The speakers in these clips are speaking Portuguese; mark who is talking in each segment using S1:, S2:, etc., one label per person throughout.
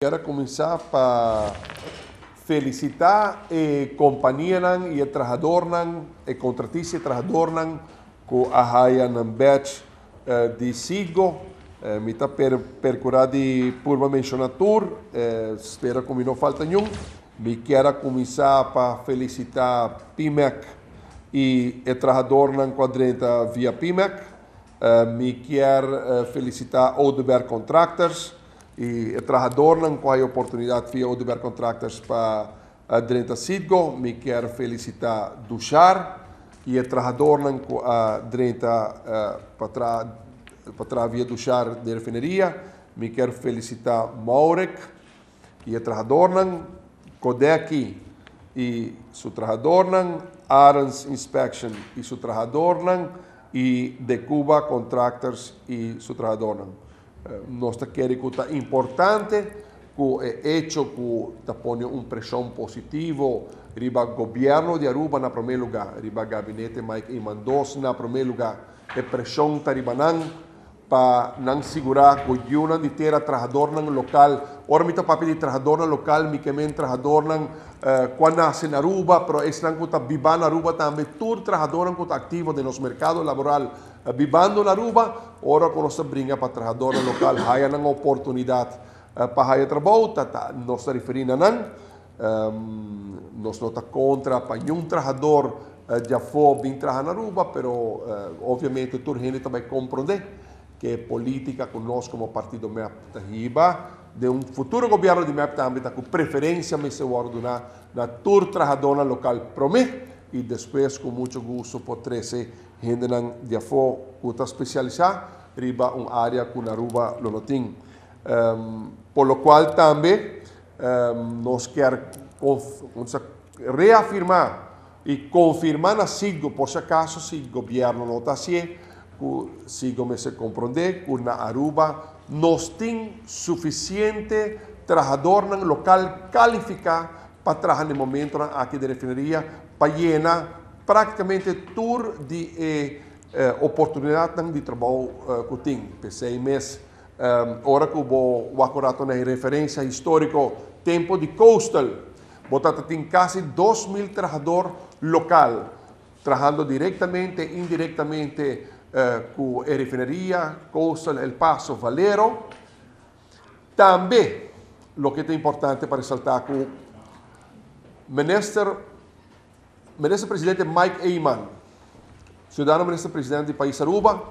S1: Quero começar para felicitar a companhia e o trabalhador e contratista e trabalhador com a raia no batch de Sigo. Uh, me está per, percurado por uma mencionatura, uh, espero que não falta nenhum. Me quero começar para felicitar PIMEC e o trabalhador na quadrenta via PIMEC. Me quero uh, felicitar Odeberg Contractors e o trabalhador não com a oportunidade via Odeberg Contractors para a Drenta Sidgo. Me quero felicitar Duchar e o trabalhador não com a Drenta uh, para para via Duchar de refineria. Me quero felicitar Maurek e o trabalhador não Kodeki e seu trabalhador não Arens Inspection e seu trabalhador não e de Cuba Contractors e seu trabalhador não nostra carico è importante, che è hecho che pone un pressione positivo riba governo di Aruba na primeiro lugar, riba gabinete Mike Imandos na primeiro lugar, e pressione taribanan para não segurar que o não de ter trabalhador no local. Ora, me papi de trabalhador no local, me que men trabalhador no uh, quando nasce na Aruba, pero esse não que viva na Aruba também, todo trabalhador que ativo de nosso mercado laboral, uh, vivando na Aruba, ora que nós brinca para trabalhador no local, há uma oportunidade uh, para haya trabalho, tá, tá, nós está referindo a não, um, nós não está contra para nenhum trabalhador uh, já for vir trabalhar na Aruba, pero uh, obviamente todo gente também compreende que política conosco como partido MEP Tahiba, de um futuro governo de MEP também com preferência me se ordena na tur trabajadora local prome e depois com muito gosto poder se hendenan de fo kuta especializar riba uma área com Aruba Lonotin. Um, por lo qual também um, nós quer reafirmar e confirmar na SIGO, por se acaso, se o governo não está assim, si como se comprende, na Aruba nos tem suficiente trabajador local calificado para trabalhar no momento aqui de refineria para llenar praticamente tour de eh, eh, oportunidade de trabalho uh, que. Por seis meses, um, hora que vou acordar na referência histórica, tempo de coastal, botata tem quase 2 mil trabalhadores local, trabalhando diretamente e indiretamente eh, com a refineria, Coastal, El Paso, Valero. Também, o que é importante para ressaltar, que o ministro, ministro presidente Mike Eyman, cidadão ministro presidente do país Aruba,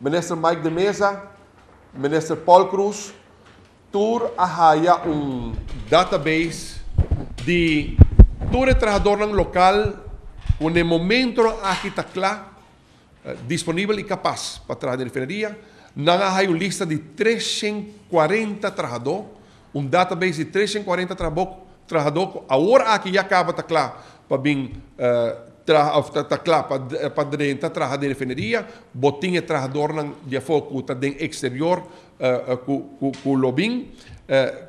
S1: ministro Mike de Mesa, ministro Paul Cruz, tur ahaya um database de todo trabalhador local, no momento aqui está claro, eh, disponível e capaz para trabalhar na refineria. Nós há uma lista de 340 trabalhadores, um database de 340 trabalhadores. Agora aqui já acaba tá claro para vir está claro para dentro trabalhar na refineria, botinha trabalhador na de foco tá dentro exterior com com com lobbying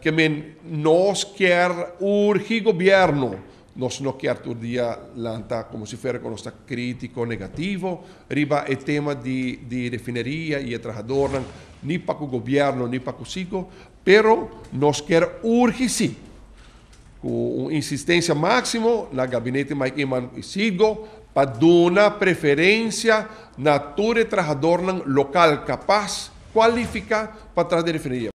S1: que men nós quer urgir governo nós não queremos todo dia lançar como se fosse com nosso crítico negativo, riba o tema de, de refineria e trabalhador, nem para o governo, nem para o SICO, pero nós queremos urgir sim, com insistência máxima na gabinete Mike Iman e SICO, para dar preferência na todo trabalhador local capaz, qualificado para trazer refineria.